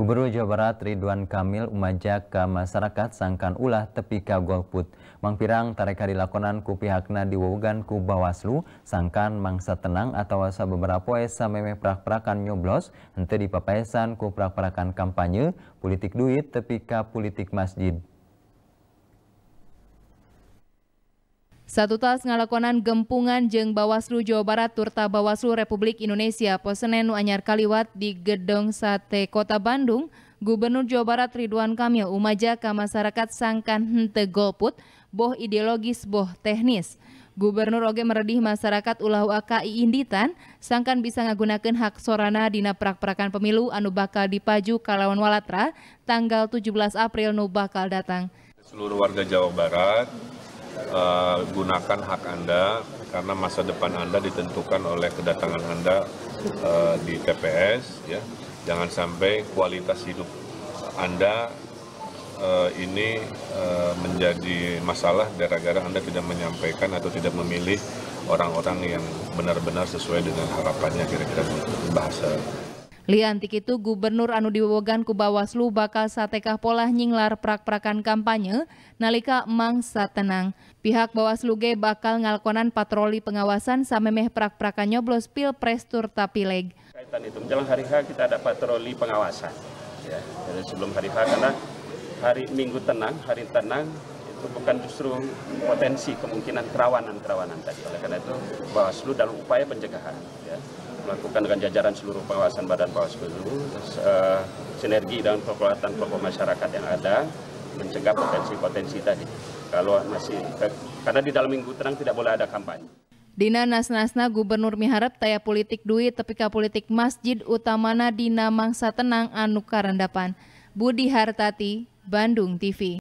Gubernur Jawa Barat Ridwan Kamil umajak ke masyarakat sangkan ulah tepi ka golput. Mang pirang tareka dilakonan ku pihakna diwewegan ku Bawaslu sangkan mangsa tenang atau asa beberapa poe sameme prak-prakan nyoblos henteu dipapaesan ku prak-prakan kampanye politik duit tepi ka politik masjid. Satu tas ngalakonan gempungan jeng Bawaslu Jawa Barat turta Bawaslu Republik Indonesia posenen anyar kaliwat di Gedong Sate Kota Bandung, Gubernur Jawa Barat Ridwan Kamil umaja ke masyarakat sangkan hente golput, boh ideologis boh teknis. Gubernur oge meredih masyarakat ulah AKI Inditan sangkan bisa ngagunakan hak sorana dina prak-prakan pemilu anu bakal dipaju kalawan walatra tanggal 17 April nu bakal datang. Seluruh warga Jawa Barat uh, gunakan hak Anda karena masa depan Anda ditentukan oleh kedatangan Anda uh, di TPS ya. Jangan sampai kualitas hidup Anda uh, ini menjadi masalah gara-gara Anda tidak menyampaikan atau tidak memilih orang-orang yang benar-benar sesuai dengan harapannya kira-kira bahasa Liantik itu Gubernur anu diwewogan ku Bawaslu bakal satekah pola nyinglar prak-prakan kampanye nalika mangsa tenang. Pihak Bawaslu ge bakal ngalkonan patroli pengawasan samemeh prak-prakan nyoblos pilpres turta pileg. Kaitan itu menjelang hari H kita ada patroli pengawasan. Ya, dari sebelum hari H karena hari Minggu tenang, hari tenang bukan justru potensi kemungkinan kerawanan-kerawanan tadi. Oleh karena itu Bawaslu dalam upaya pencegahan. Ya melakukan dengan jajaran seluruh pengawasan Badan Bawaslu uh, sinergi dengan kekuatan kelompok masyarakat yang ada mencegah potensi-potensi tadi. Kalau masih eh, karena di dalam minggu tenang tidak boleh ada kampanye. Dina nasnasna Gubernur miharap taya politik duit tapi ka politik masjid utamana dina mangsa tenang anu karandapan. Budi Hartati, Bandung TV.